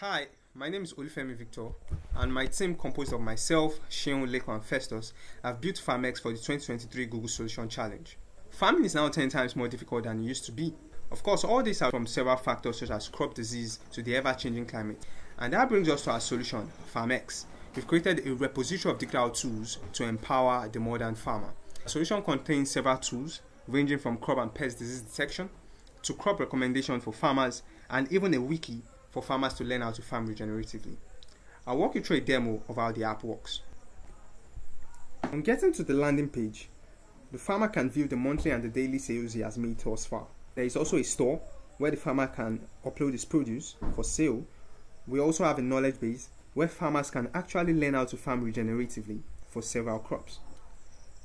Hi, my name is Olufemi Victor, and my team, composed of myself, Sheon, Leko, and Festus, have built FarmX for the 2023 Google Solution Challenge. Farming is now 10 times more difficult than it used to be. Of course, all these are from several factors such as crop disease to the ever changing climate. And that brings us to our solution, FarmX. We've created a repository of digital tools to empower the modern farmer. The solution contains several tools ranging from crop and pest disease detection to crop recommendation for farmers and even a wiki for farmers to learn how to farm regeneratively. I'll walk you through a demo of how the app works. On getting to the landing page, the farmer can view the monthly and the daily sales he has made thus far. There is also a store where the farmer can upload his produce for sale. We also have a knowledge base where farmers can actually learn how to farm regeneratively for several crops.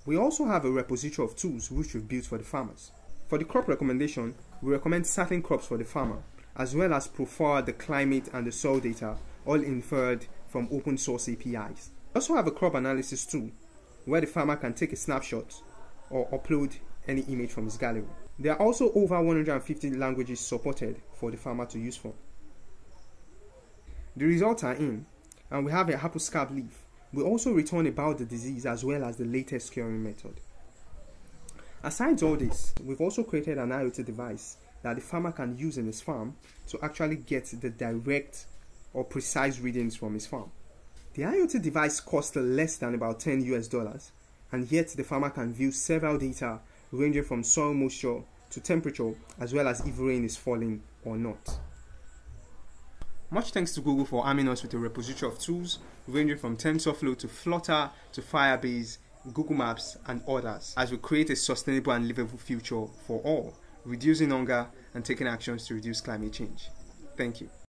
We also have a repository of tools which we've built for the farmers. For the crop recommendation, we recommend certain crops for the farmer, as well as profile the climate and the soil data, all inferred from open source APIs. We also have a crop analysis tool, where the farmer can take a snapshot or upload any image from his gallery. There are also over 150 languages supported for the farmer to use from. The results are in, and we have a apple leaf. We also return about the disease as well as the latest curing method. Aside all this, we've also created an IoT device that the farmer can use in his farm to actually get the direct or precise readings from his farm. The IoT device costs less than about 10 US dollars, and yet the farmer can view several data ranging from soil moisture to temperature, as well as if rain is falling or not. Much thanks to Google for arming us with a repository of tools ranging from TensorFlow to Flutter to Firebase, Google Maps, and others as we create a sustainable and livable future for all, reducing hunger and taking actions to reduce climate change. Thank you.